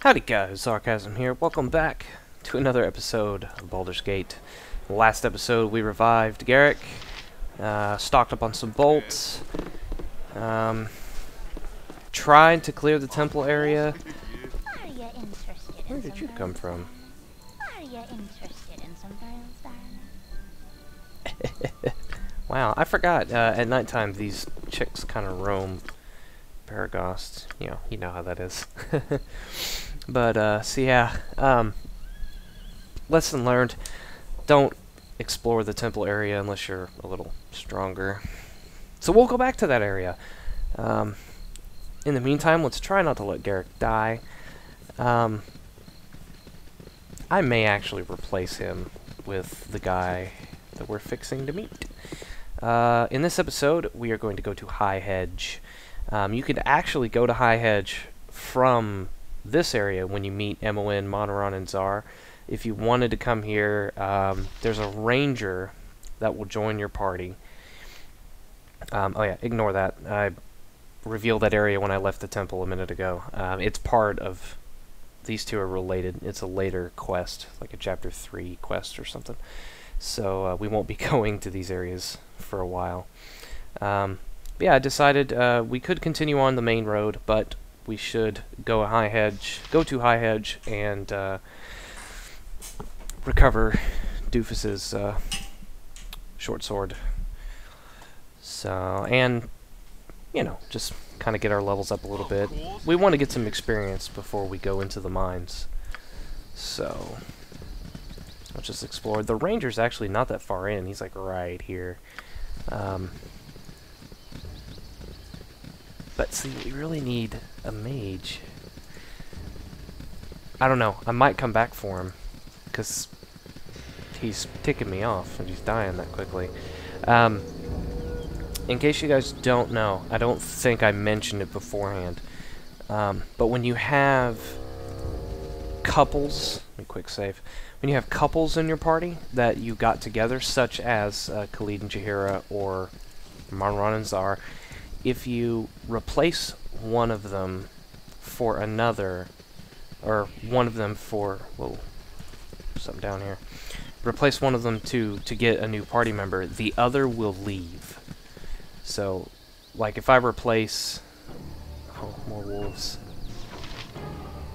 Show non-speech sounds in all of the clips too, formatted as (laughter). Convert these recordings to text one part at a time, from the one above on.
Howdy guys, Zarkazm here. Welcome back to another episode of Baldur's Gate. Last episode we revived Garrick, uh, stocked up on some bolts, um, tried to clear the temple area. Where did you come from? Are you interested in some friends. (laughs) Wow, I forgot. Uh, at nighttime, these chicks kind of roam Beregost. You know, you know how that is. (laughs) but uh, so yeah, um, lesson learned: don't explore the temple area unless you're a little stronger. So we'll go back to that area. Um, in the meantime, let's try not to let Garrick die. Um, I may actually replace him with the guy that we're fixing to meet. Uh, in this episode, we are going to go to High Hedge. Um, you can actually go to High Hedge from this area when you meet Imoen, Montaron, and Xzar. If you wanted to come here, um, there's a ranger that will join your party. Um, oh yeah, ignore that. I revealed that area when I left the temple a minute ago. Um, it's part of... These two are related. It's a later quest, like a chapter 3 quest or something. So uh, we won't be (laughs) going to these areas for a while. Um, yeah, I decided uh, we could continue on the main road, but we should go a high hedge, go to high hedge, and uh, recover Doofus's uh, short sword. So and you know just kind of get our levels up a little bit. We want to get some experience before we go into the mines. So let's just explore. The ranger's actually not that far in. He's like right here. Um, but see, we really need a mage. I don't know. I might come back for him. Because he's ticking me off and he's dying that quickly. Um, in case you guys don't know, I don't think I mentioned it beforehand. Um, but when you have couples, let me quick save. When you have couples in your party that you got together, such as uh, Khalid and Jaheira or Marwan and Xzar, if you replace one of them for another, or one of them for, whoa, something down here, replace one of them to, to get a new party member, the other will leave. So, like if I replace, oh, more wolves.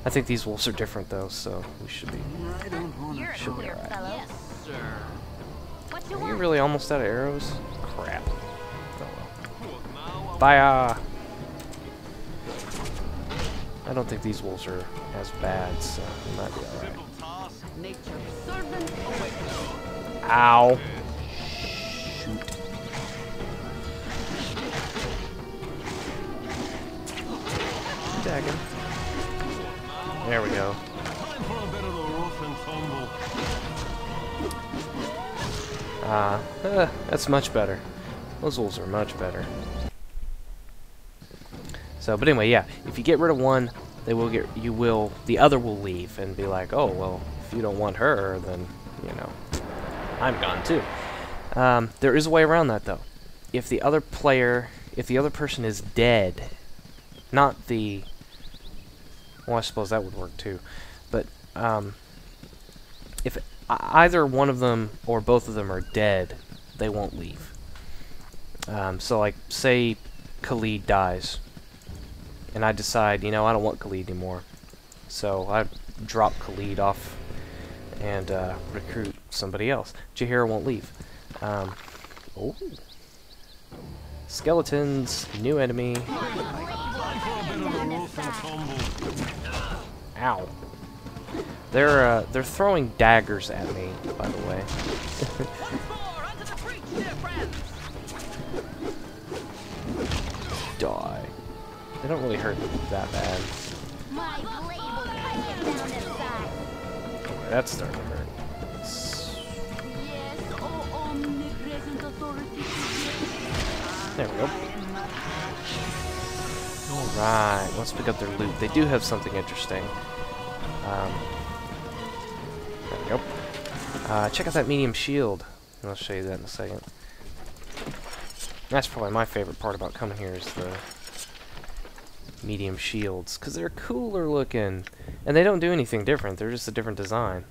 I think these wolves are different though, so we should be. You're Should be alright. fellow. What you Are you really almost out of arrows? Crap. Oh well. I don't think these wolves are as bad, so we might be alright. Nature's servant awaits. Ow! Shoot. Dagging. There we go. Time for a bit of the rough and tumble. Ah, uh, that's much better. Those wolves are much better. So, but anyway, yeah. If you get rid of one, they will get. You will. The other will leave and be like, oh well, if you don't want her, then you know, I'm gone too. Um, there is a way around that though. If the other player, if the other person is dead, not the. Well, I suppose that would work too, but um, if either one of them or both of them are dead, they won't leave. Um, so, like, say Khalid dies, and I decide, you know, I don't want Khalid anymore. So I drop Khalid off and uh, recruit somebody else. Jaheira won't leave. Um, oh. Skeletons, new enemy. Ow. They're uh, they're throwing daggers at me, by the way. (laughs) They don't really hurt that bad. My blade will cut you down inside. That's starting to hurt. Oh. There we go. Alright, let's pick up their loot. They do have something interesting. Um, there we go. Uh, check out that medium shield. And I'll show you that in a second. That's probably my favorite part about coming here is the medium shields because they're cooler looking, and they don't do anything different. They're just a different design.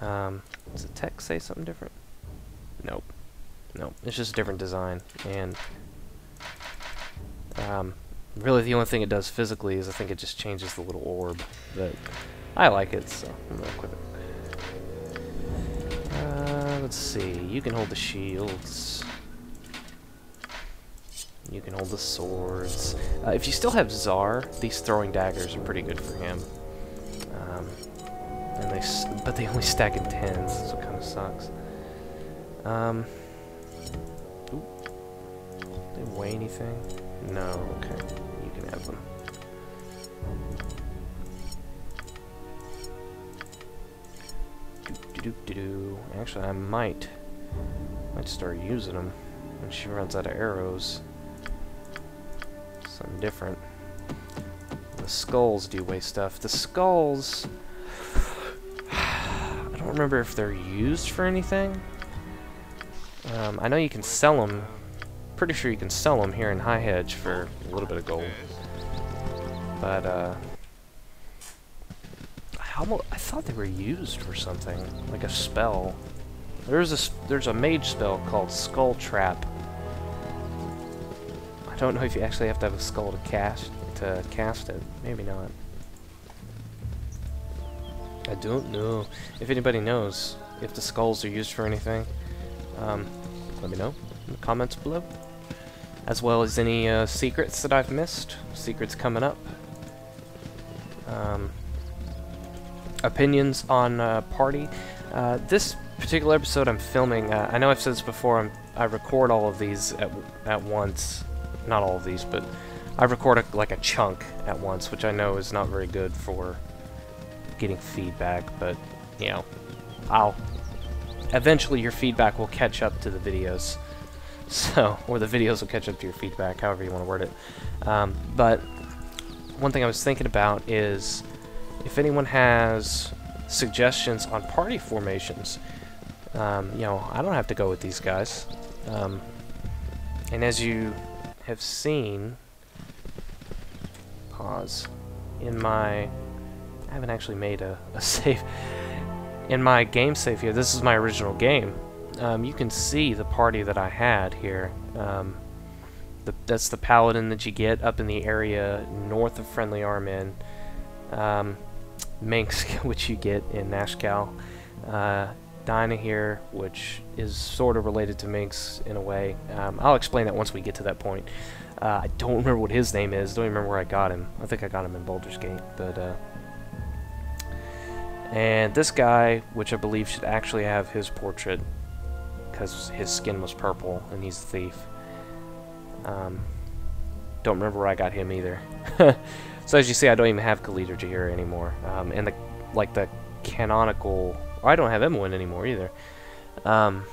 Um, does the text say something different? Nope. Nope. It's just a different design, and um, really the only thing it does physically is I think it just changes the little orb. But I like it, so I'm gonna equip it. Uh, let's see. You can hold the shields. You can hold the swords. Uh, if you still have Xzar, these throwing daggers are pretty good for him. Um, and they, but they only stack in tens, so it kind of sucks. Um, ooh. they weigh anything? No. Okay, you can have them. Doo -doo -doo -doo. Actually, I might, might start using them when she runs out of arrows. Something different. The skulls do weigh stuff. The skulls... (sighs) I don't remember if they're used for anything. Um, I know you can sell them. Pretty sure you can sell them here in High Hedge for a little bit of gold. But, uh... I, almost, I thought they were used for something. Like a spell. There's a, there's a mage spell called Skull Trap. Don't know if you actually have to have a skull to cast to cast it. Maybe not. I don't know. If anybody knows if the skulls are used for anything, um, let me know in the comments below. As well as any uh, secrets that I've missed. Secrets coming up. Um, opinions on uh, party. Uh, this particular episode I'm filming, uh, I know I've said this before, I'm, I record all of these at, at once. Not all of these, but I record a, like a chunk at once, which I know is not very good for getting feedback, but, you know, I'll... Eventually your feedback will catch up to the videos. (laughs) So, or the videos will catch up to your feedback, however you want to word it. Um, but, one thing I was thinking about is, if anyone has suggestions on party formations, um, you know, I don't have to go with these guys. Um, and as you have seen, pause, in my, I haven't actually made a, a (laughs) save, in my game save here, this is my original game, um, you can see the party that I had here. Um, the, that's the paladin that you get up in the area north of Friendly Arm Inn. Um, Minsc, (laughs) which you get in Nashkel. Uh, Dynaheir, which is sort of related to Minsc in a way. Um, I'll explain that once we get to that point. Uh, I don't remember what his name is. Don't even remember where I got him. I think I got him in Baldur's Gate. But uh, and this guy, which I believe should actually have his portrait, because his skin was purple and he's a thief. Um, don't remember where I got him either. (laughs) so as you see, I don't even have Khalid Jahir anymore. Um, and the like the canonical. I don't have Imoen anymore either. Um,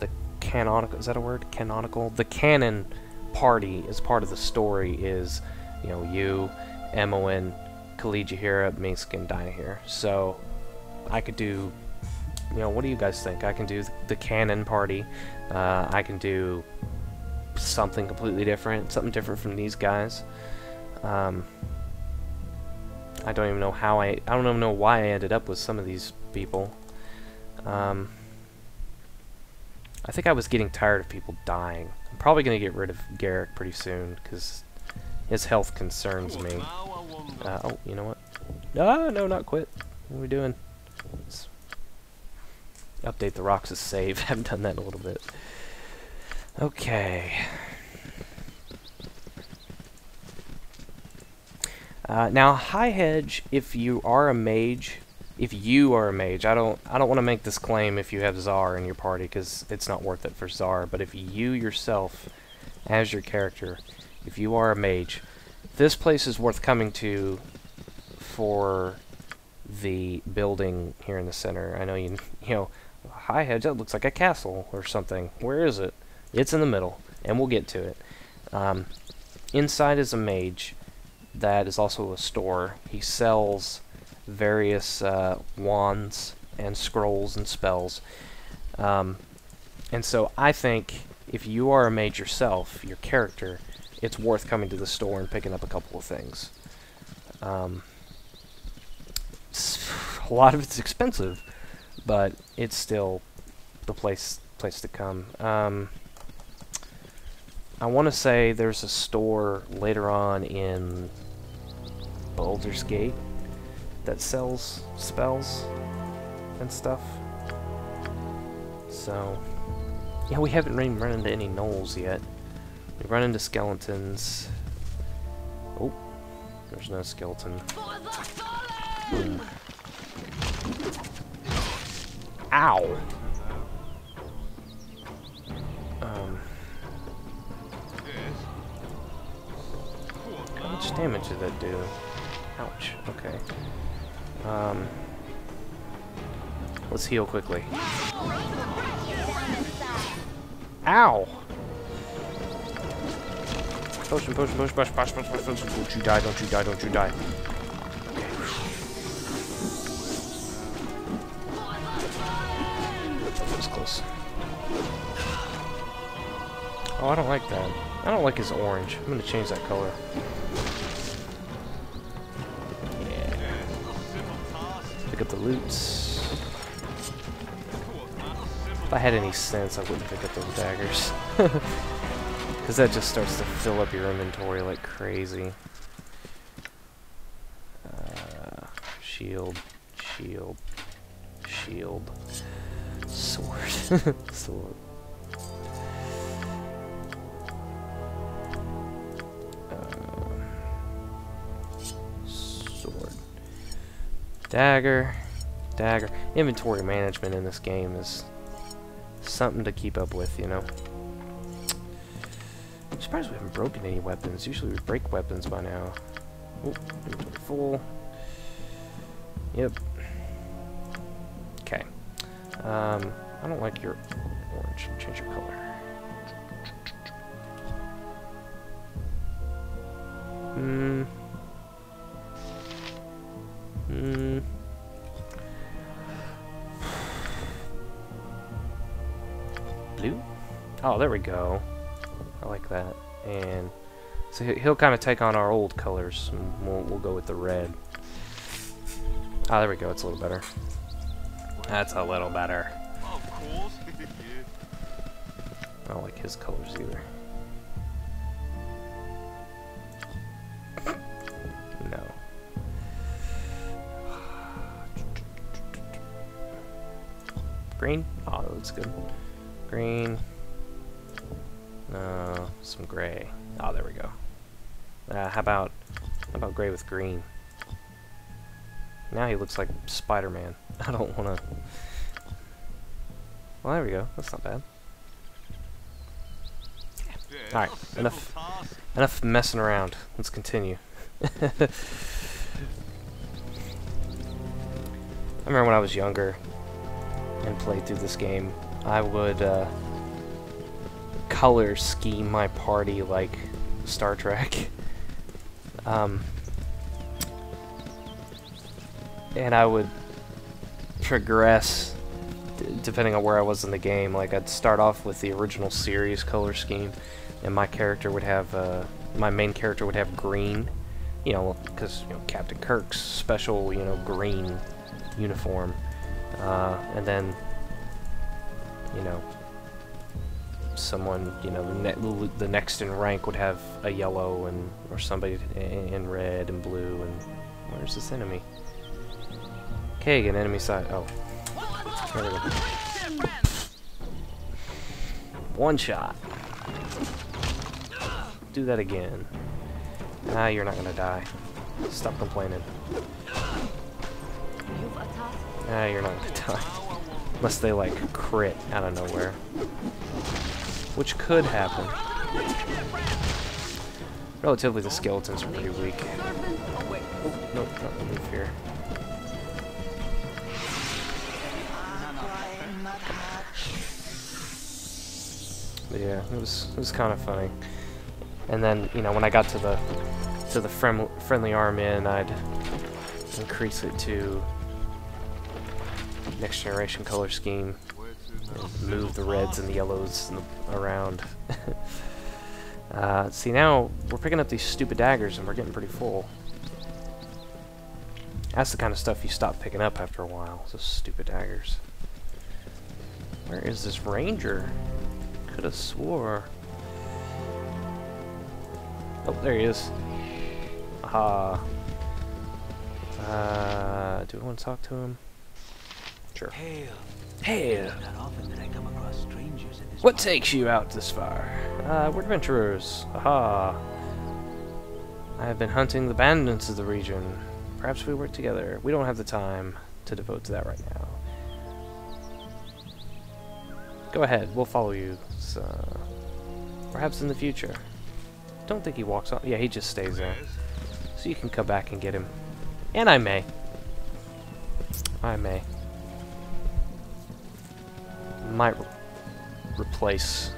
the canonical is that a word? Canonical. The canon party as part of the story is, you know, you, Imoen, Khalid Jaheira, Minsc, and Dynaheir. So I could do. You know, what do you guys think? I can do the canon party. Uh, I can do something completely different, something different from these guys. Um, I don't even know how I, I don't even know why I ended up with some of these people. Um, I think I was getting tired of people dying. I'm probably going to get rid of Garrick pretty soon, because his health concerns me. Uh, oh, you know what? Ah, no, not quit. What are we doing? Let's update the Roxas save. (laughs) haven't done that in a little bit. Okay. Uh, now, High Hedge, if you are a mage, if you are a mage, I don't, I don't want to make this claim if you have Xzar in your party because it's not worth it for Xzar. But if you yourself, as your character, if you are a mage, this place is worth coming to for the building here in the center. I know you, (laughs) you know, High Hedge. That looks like a castle or something. Where is it? It's in the middle, and we'll get to it. Um, inside is a mage that is also a store. He sells various uh, wands and scrolls and spells. Um, and so I think if you are a mage yourself, your character, it's worth coming to the store and picking up a couple of things. Um, (sighs) a lot of it's expensive, but it's still the place place to come. Um, I want to say there's a store later on in Baldur's Gate that sells spells and stuff. So, yeah, we haven't run, run into any gnolls yet. We run into skeletons. Oh, there's no skeleton. Ow! Um, how much damage did that do? Ouch, okay. Um, let's heal quickly. Ow! Potion, potion, potion, potion, potion, potion, potion. Don't you die, don't you die, don't you die. That was close. Oh, I don't like that. I don't like his orange. I'm gonna change that color. Loots. If I had any sense, I wouldn't pick up those daggers. (laughs) Because that just starts to fill up your inventory like crazy. Uh, shield, shield, shield, sword, (laughs) sword. Uh, sword. Dagger, dagger. Inventory management in this game is something to keep up with, you know. I'm surprised we haven't broken any weapons. Usually we break weapons by now. Oh, full. Yep. Okay. Um, I don't like your orange. Change your color. Hmm. Oh, there we go. I like that. And so he- he'll kind of take on our old colors. We'll, we'll go with the red. Ah, there we go. It's a little better. That's a little better. Of course. (laughs) I don't like his colors either. No. Green? Oh, that looks good. Green. No, some gray. Oh, there we go. Uh, how about how about gray with green? Now he looks like Spider-Man. (laughs) I don't want to. Well, there we go. That's not bad. Alright, enough. Enough messing around. Let's continue. (laughs) I remember when I was younger and played through this game, I would uh, color scheme my party like Star Trek. (laughs) Um, and I would progress depending on where I was in the game. Like I'd start off with the original series color scheme, and my character would have uh, my main character would have green, you know, because you know Captain Kirk's special, you know, green uniform, uh, and then you know someone, you know, the, ne- the next in rank would have a yellow and or somebody in, red and blue and where's this enemy? Kagan, enemy side. Oh, there we go. One shot. Do that again. Ah, you're not gonna die. Stop complaining. Ah, you're not gonna (laughs) die. Unless they, like, crit out of nowhere. Which could happen. Relatively, the skeletons are pretty weak. Oh, nope, not move here. But yeah, it was it was kind of funny. And then you know when I got to the to the friendly Friendly Arm Inn, I'd increase it to next generation color scheme, Move the reds and the yellows and the, around. (laughs) Uh, see, now we're picking up these stupid daggers and we're getting pretty full. That's the kind of stuff you stop picking up after a while, those stupid daggers. Where is this ranger? Could have swore. Oh, there he is. Aha. Uh, do I want to talk to him? Sure. Hail. Hey, Not often that I come across strangers in this what takes you out this far? Uh, we're adventurers. Aha. I have been hunting the bandits of the region. Perhaps we work together. We don't have the time to devote to that right now. Go ahead, we'll follow you. So, perhaps in the future. Don't think he walks on. Yeah, he just stays there. So you can come back and get him. And I may. I may. Replace.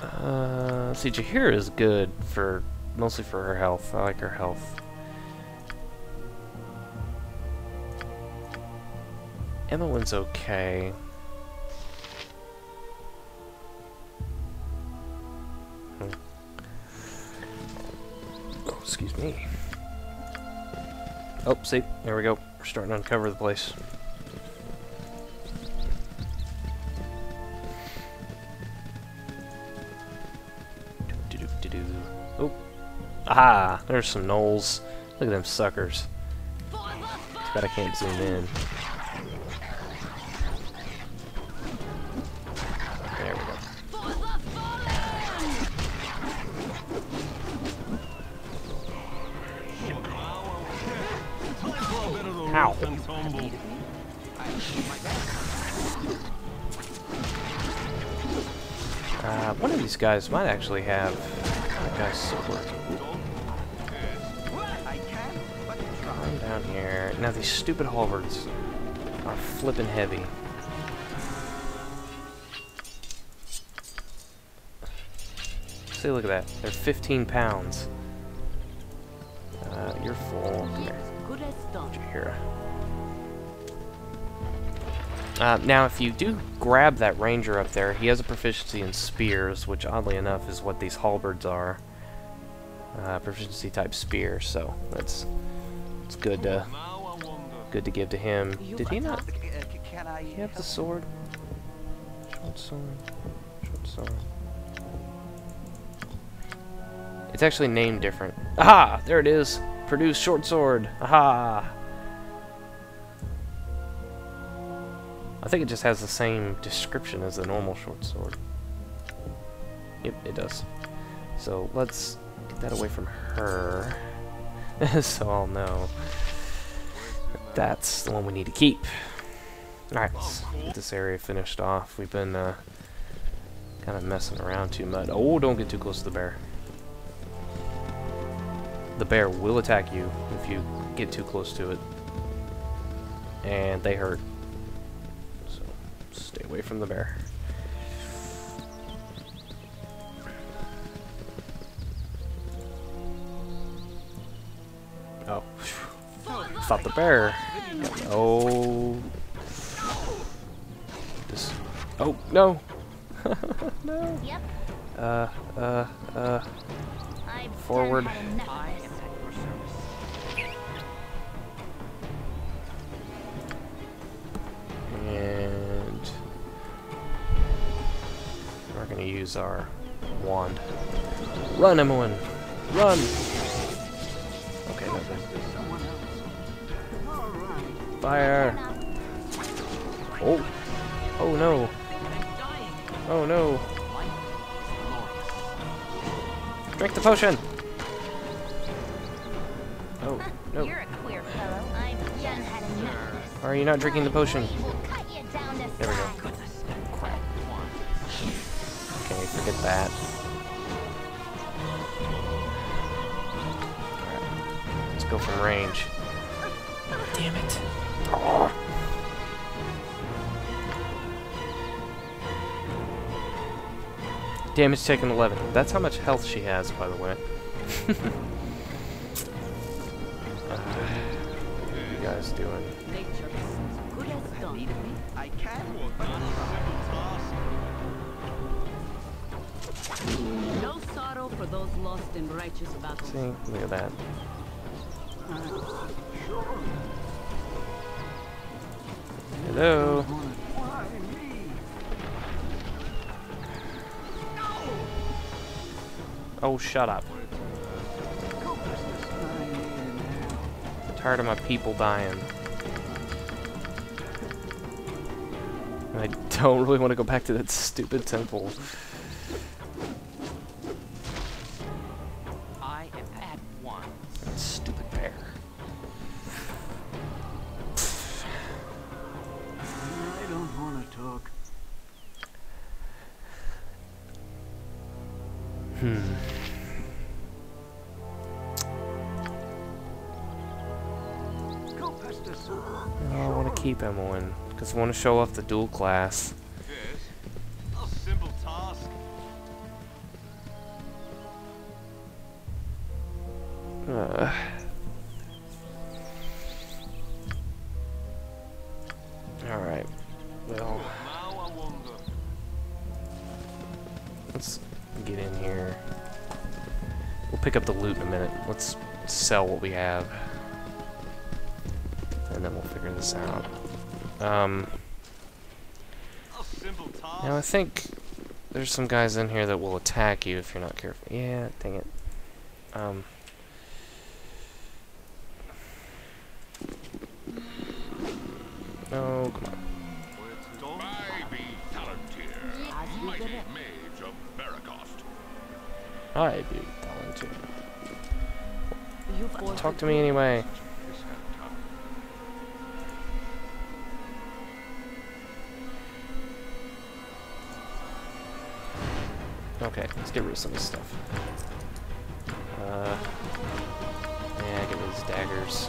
Uh, see, Jaheira is good for mostly for her health. I like her health. Imoen's okay. Hmm. Oh, excuse me. Oh, see, there we go. We're starting to uncover the place. Oh, ah, there's some gnolls. Look at them suckers. Bad I can't zoom in. Guys might actually have that guy's. Calm down here. Now these stupid halberds are flipping heavy. See, look at that. They're 15 pounds. Uh, now, if you do grab that ranger up there, he has a proficiency in spears, which oddly enough is what these halberds are. Uh, proficiency type spear, so that's it's good to wonder. good to give to him. Did he not? Uh, He have the sword. Short sword. Short sword. It's actually named different. Aha! There it is. Produce short sword. Aha! I think it just has the same description as the normal short sword. Yep, it does. So let's get that away from her. (laughs) so I'll know. That's the one we need to keep. Alright, let's get this area finished off. We've been uh, kind of messing around too much. Oh, don't get too close to the bear. The bear will attack you if you get too close to it. And they hurt. Stay away from the bear. Oh. Stop the bear. Oh. This. Oh, no! (laughs) no! Yep, Uh, uh, uh. Forward. Gonna use our wand. Run, Imoen! Run! Okay, nothing. Someone else. All right. Fire! Oh! Oh no! Oh no! Drink the potion! Oh, no. You're a queer fellow. I've done had enough of this. Are you not drinking the potion? From range. Damn it. Oh. Damage taken 11. That's how much health she has, by the way. Uh, (laughs) what are you guys doing? Nature is good as done. done. Need me? I can. What, but that's a simple task. No sorrow for those lost in righteous battle. See, look at that. Hello. Oh, shut up. Hell. tired of my people dying. I don't really want to go back to that stupid temple. I want to show off the dual class. A simple task. Uh. All right. Well, Now I wonder. let's get in here. We'll pick up the loot in a minute. Let's sell what we have. And then we'll figure this out. Um, A simple task. now I think there's some guys in here that will attack you if you're not careful. Yeah, dang it. Um. Oh, come on. I be Thalantyr, mage of I do volunteer. Talk to me anyway. Okay, let's get rid of some of this stuff. Uh, yeah, get rid of these daggers.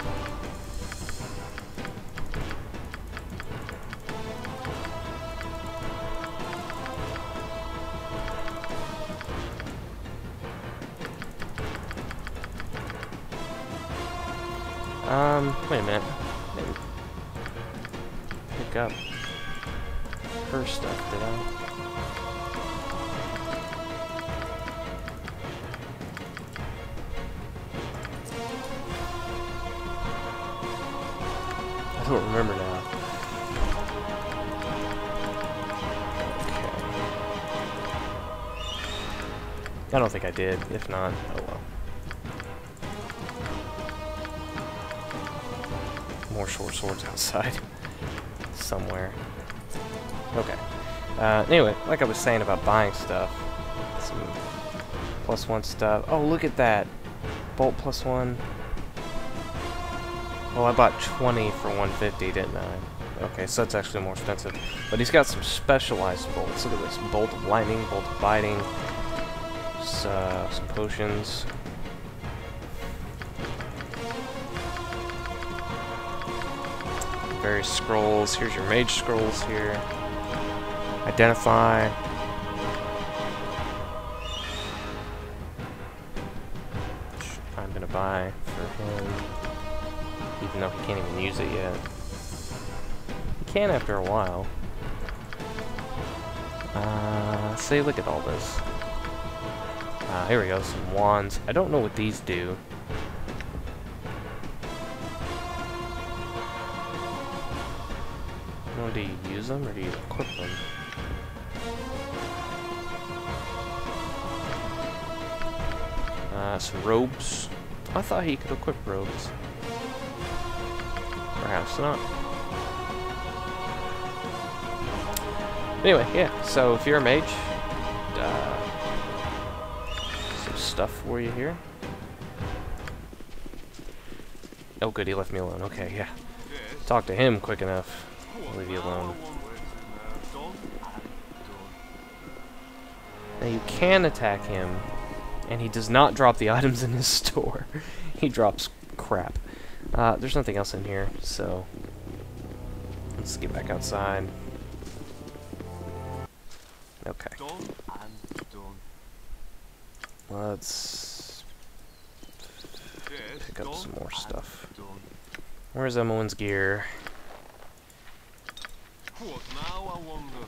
Um, wait a minute. Maybe pick up her stuff, did I? Did. If not, oh well. More short swords outside. (laughs) Somewhere. Okay. Uh, anyway, like I was saying about buying stuff. Some plus one stuff. Oh, look at that. Bolt plus one. Well, I bought 20 for 150, didn't I? Okay, so that's actually more expensive. But he's got some specialized bolts. Look at this. Bolt of lightning, bolt of biting, uh, some potions. Various scrolls. Here's your mage scrolls here. Identify. Which I'm gonna buy for him even though he can't even use it yet. He can after a while. Uh, see, look at all this. Uh, here we go, some wands. I don't know what these do. Well, do you use them or do you equip them? Uh, some robes. I thought he could equip robes. Perhaps not. Anyway, yeah, so if you're a mage, stuff for you here. Oh good, he left me alone. Okay, yeah. Talk to him quick enough. What, Leave you alone. Now you can attack him, and he does not drop the (laughs) items in his store. he drops crap. Uh, there's nothing else in here, so let's get back outside. Let's pick up some more stuff. Where's Imoen's gear? What now, I wonder?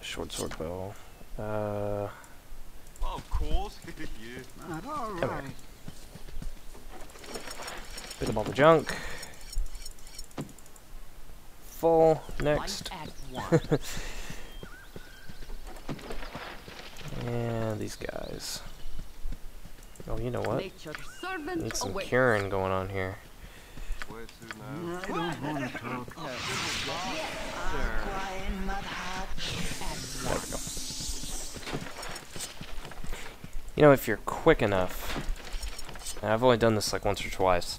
Short sword bow. Uh, Of course, (laughs) yeah. Not all Come here. bit of all the junk. Full. Next. (laughs) Fight at one. And these guys. Oh, you know what? Need some curing going on here. Where to now? I don't want to talk. There we go. You know, if you're quick enough, and I've only done this like once or twice,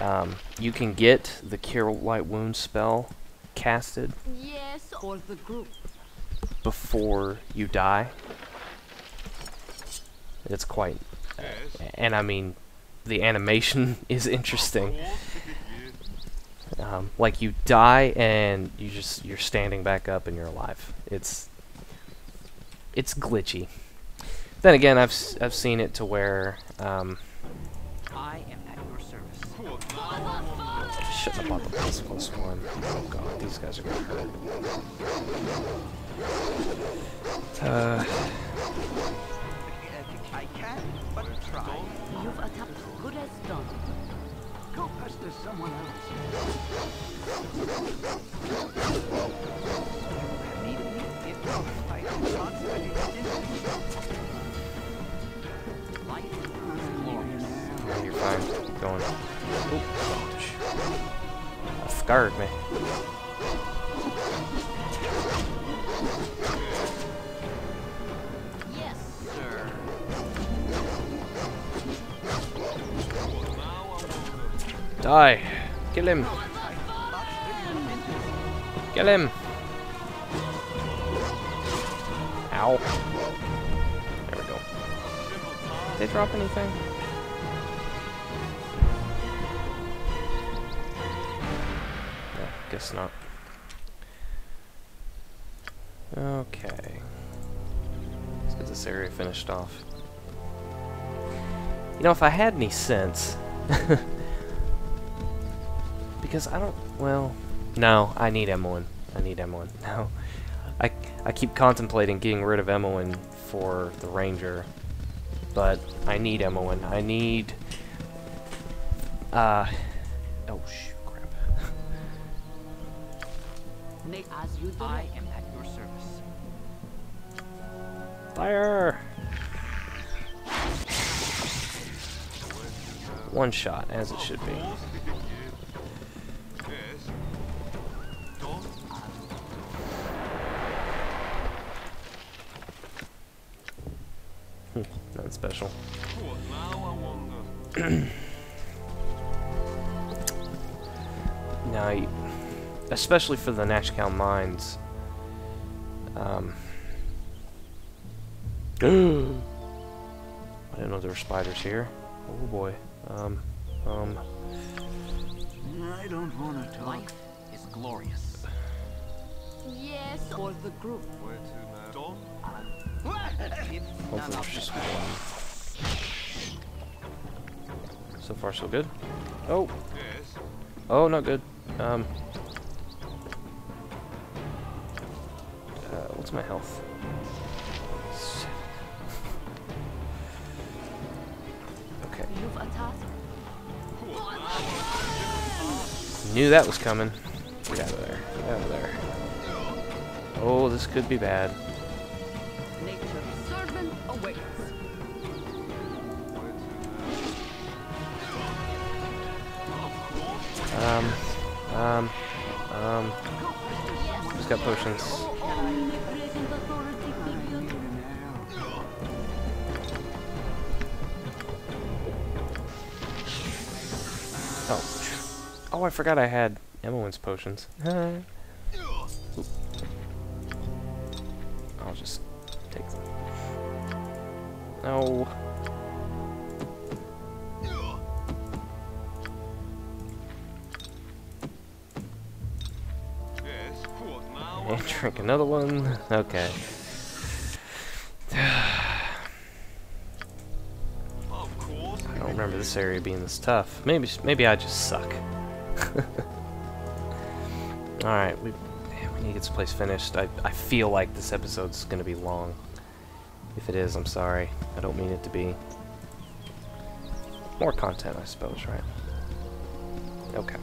um, you can get the Cure Light Wound spell casted Yes. For the group. Before you die. It's quite, Yes. and I mean, the animation (laughs) is interesting. Um, like you die and you just you're standing back up and you're alive. It's it's glitchy. Then again, I've s- I've seen it to where um, I am at your service. What now, I wonder? shut up the plus plus one. Oh god, these guys are gonna hurt. Uh. You've attacked good as done. Go pester someone else. You're fine. Going. Oh, ouch. That scared me. Die! Kill him! Kill him! Ow. There we go. Did they drop anything? No, guess not. This area finished off. You know, if I had any sense... (laughs) because I don't... Well... No, I need Imoen. I need Imoen. (laughs) No. I, I keep contemplating getting rid of Imoen for the Ranger. But I need Imoen. I need... Uh... Oh, shoot, crap. Na- as you I am Fire! One shot, as it should be. Done. Nothing special. (clears throat) Now, especially for the Nashkel mines. Um, I didn't know there were spiders here. Oh boy. Um, um, I don't want to talk. Life is glorious. Yes. For the group. Where to now? Hopefully there's just one. So far, so good. Oh, Yes. oh, not good. Um, uh, what's my health? Knew that was coming. Get out of there. Get out of there. Oh, this could be bad. Nature's servant awaits. Where to now? Of course. Um, um, um. Who's got potions? Oh, omnipresent authority figure. Oh. I forgot I had Imoen's potions. (laughs) I'll just take them. No. Yes. What now? And drink another one. Okay. Of course. I don't remember this area being this tough. Maybe maybe I just suck. (laughs) Alright, we, we need to get this place finished. I, I feel like this episode's going to be long. If it is, I'm sorry. I don't mean it to be. More content, I suppose, right? Okay.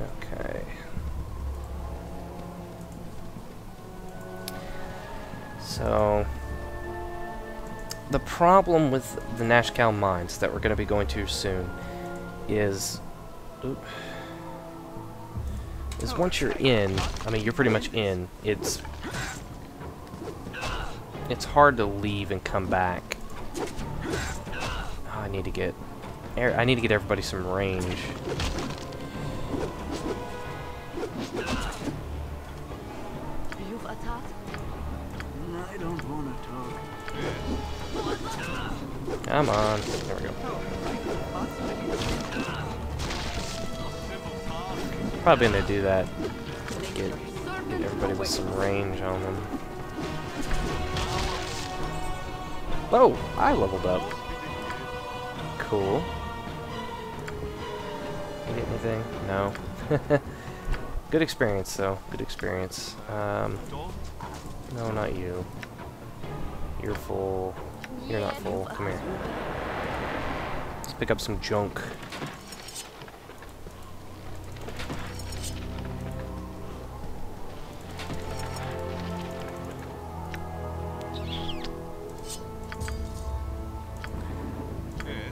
Okay. So the problem with the Nashkel mines that we're going to be going to soon is, oop, is once you're in, I mean, you're pretty much in. It's it's hard to leave and come back. Oh, I need to get, I need to get everybody some range. Come on, there we go. Probably gonna do that. Get, get everybody with some range on them. Oh, I leveled up. Cool. Get anything? No. (laughs) Good experience, though. Good experience. Um, no, not you. You're full. You're not full. Come here. Let's pick up some junk.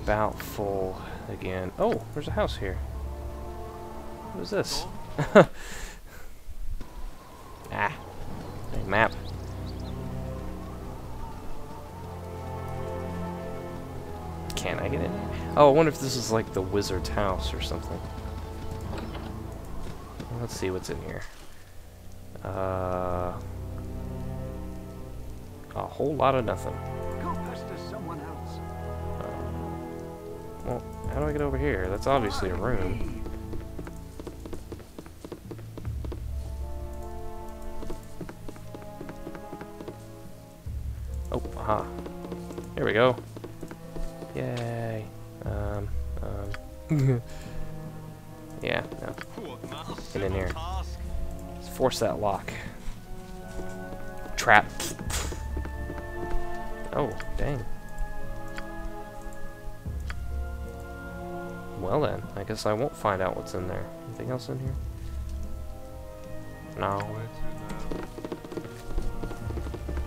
About full again. Oh, there's a house here. What is this? (laughs) Oh, I wonder if this is like the wizard's house or something. Let's see what's in here. Uh, a whole lot of nothing. Go past to someone else. Well, how do I get over here? That's obviously a room. Force that lock. Trap. Oh, dang. Well then, I guess I won't find out what's in there. Anything else in here? No.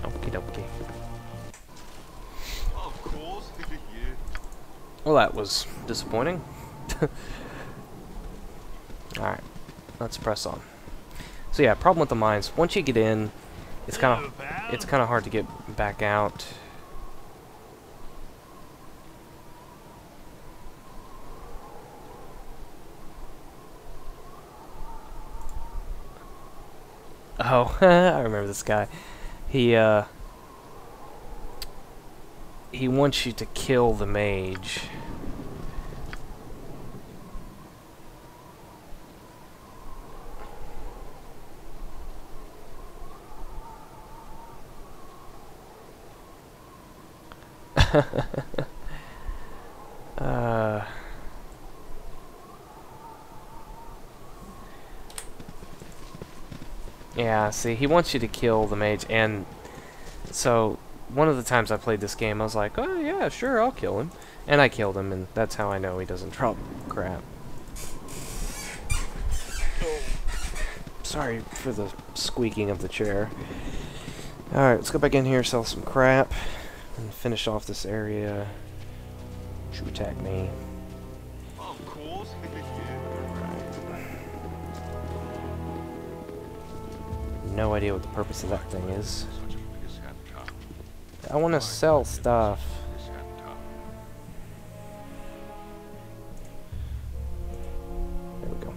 Okie dokie. Well, that was disappointing. (laughs) Alright, let's press on. So yeah, problem with the mines. Once you get in, it's kind of it's kind of hard to get back out. Oh, (laughs) I remember this guy. He uh he wants you to kill the mage. (laughs) uh Yeah, see, he wants you to kill the mage, and so one of the times I played this game, I was like, oh yeah, sure, I'll kill him. And I killed him, and that's how I know he doesn't drop crap. Sorry for the squeaking of the chair. Alright, let's go back in here, sell some crap, finish off this area. Should attack me. (laughs) No idea what the purpose of that thing is. Such a biggest hand car. I want to sell stuff. This hand car. There we go.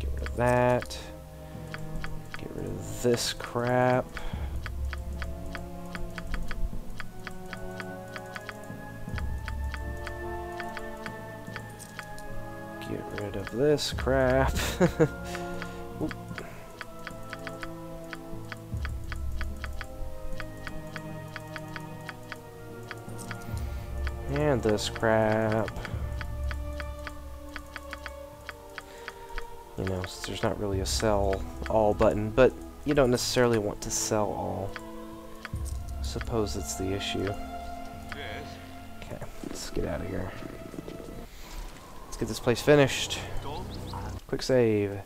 Get rid of that. Get rid of this crap. This crap. (laughs) And this crap. You know, there's not really a sell all button, but you don't necessarily want to sell all. Suppose it's the issue. Okay, let's get out of here. Let's get this place finished. Quick save.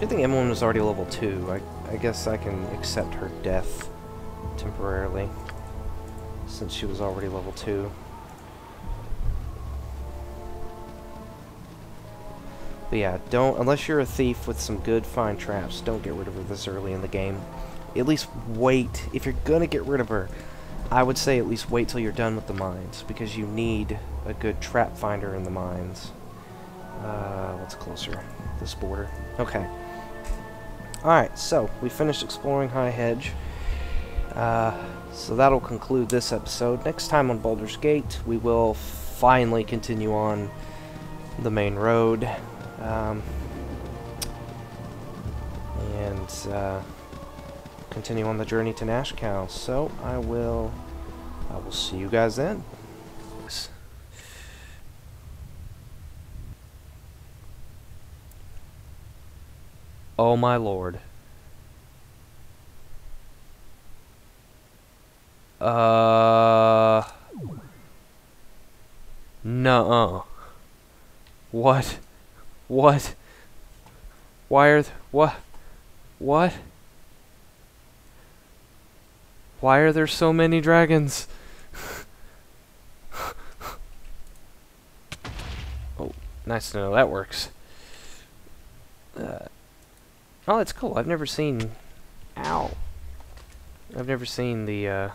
Good thing Imoen was already level 2. I, I guess I can accept her death temporarily. Since she was already level 2. But yeah, don't, unless you're a thief with some good fine traps, don't get rid of her this early in the game. At least wait, if you're gonna get rid of her, I would say at least wait till you're done with the mines, because you need a good trap finder in the mines. Uh, what's closer? This border. Okay. Alright, so we finished exploring High Hedge. Uh, so that'll conclude this episode. Next time on Baldur's Gate, we will finally continue on the main road. Um, and uh, continue on the journey to Nashkel. So I will, I will see you guys then. Oh my lord. Uh. Nuh-uh. What? What? Why are what? What? Why are there so many dragons? Nice to know that works. Uh, oh, that's cool. I've never seen. Ow. I've never seen the. Uh,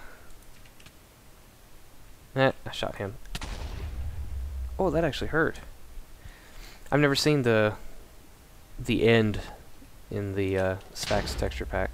eh, I shot him. Oh, that actually hurt. I've never seen the the end in the uh, Sphax texture pack.